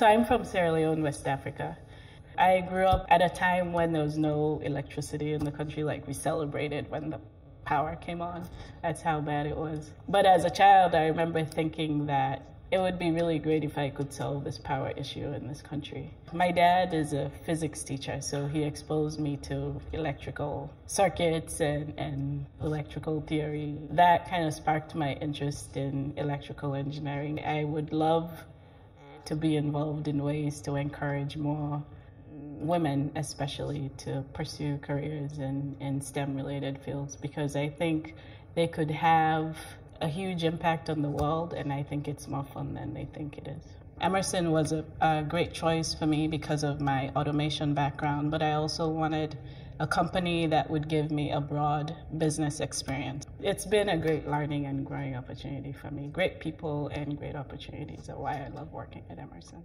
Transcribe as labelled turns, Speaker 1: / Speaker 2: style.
Speaker 1: So I'm from Sierra Leone, West Africa. I grew up at a time when there was no electricity in the country, like we celebrated when the power came on. That's how bad it was. But as a child, I remember thinking that it would be really great if I could solve this power issue in this country. My dad is a physics teacher, so he exposed me to electrical circuits and, and electrical theory. That kind of sparked my interest in electrical engineering. I would love to be involved in ways to encourage more women, especially, to pursue careers in, in STEM related fields because I think they could have a huge impact on the world, and I think it's more fun than they think it is. Emerson was a, a, great choice for me because of my automation background, but I also wanted a company that would give me a broad business experience. It's been a great learning and growing opportunity for me. Great people and great opportunities are why I love working at Emerson.